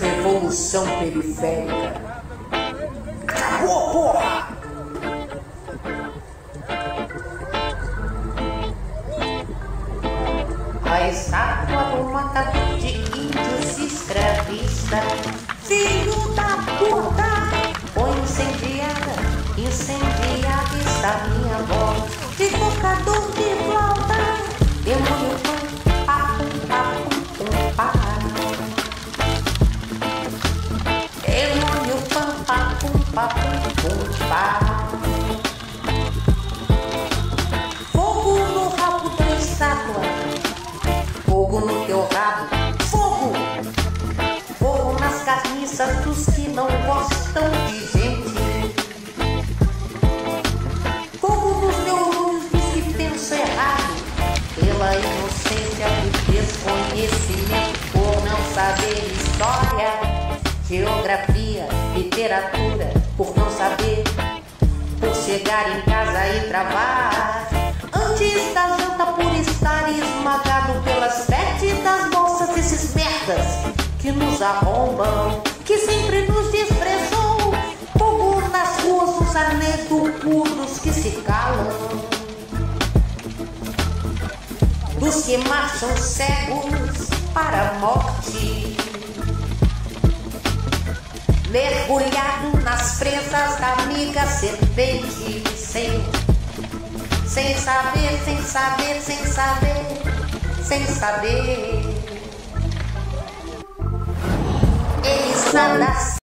Revolução periférica. Acabou, porra! A estátua do matador de índios escravista. Filho da puta! Foi incendiada, incendiada está minha voz. De tocador de flauta, Fogo no rabo da estátua. Fogo no teu rabo. Fogo! Fogo nas carniças dos que não gostam de gente. Fogo nos neurônios dos que pensam errado. Pela inocência do desconhecimento. Por não saber história, geografia, literatura. Por não saber por chegar em casa e travar. Antes da janta por estar esmagado pelas sete das bolsas desses merdas que nos arrombam, que sempre nos desprezou. Fogo nas ruas dos anedocudos que se calam. Dos que marcham cegos para a morte mergulhado nas presas da amiga serpente, sem, sem saber, sem saber, sem saber, sem saber. Eles nada